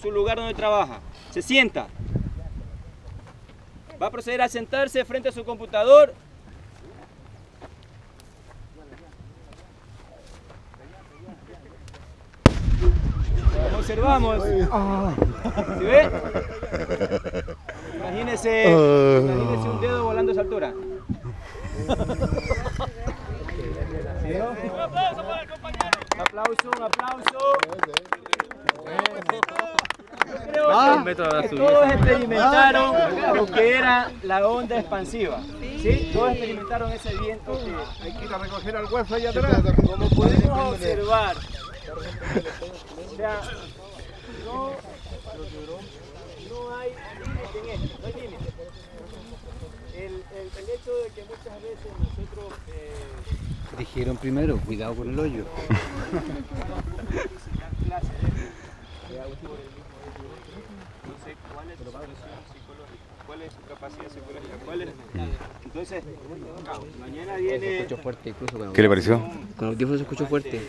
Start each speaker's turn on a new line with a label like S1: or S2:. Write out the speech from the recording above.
S1: su, lugar donde trabaja. Se sienta. Va a proceder a sentarse frente a su computador. Observamos. ¿Sí ve? Imagínese, imagínese un dedo volando a esa altura. Un aplauso para el compañero. Un aplauso, un aplauso. Que todos experimentaron lo que era la onda expansiva. ¿sí? Todos experimentaron ese viento que
S2: Hay que ir a recoger al wifi allá atrás.
S1: como podemos observar, o sea, no, no hay límite en esto, no hay límite. El, el, el hecho de que muchas veces nosotros eh,
S3: Dijeron primero, cuidado con el hoyo.
S1: visitar clases de, de audio por el mismo no sé cuál es su capacidad psicológica, cuál es. Entonces, mañana viene
S4: ¿Qué le pareció?
S3: Con audífonos se escuchó fuerte.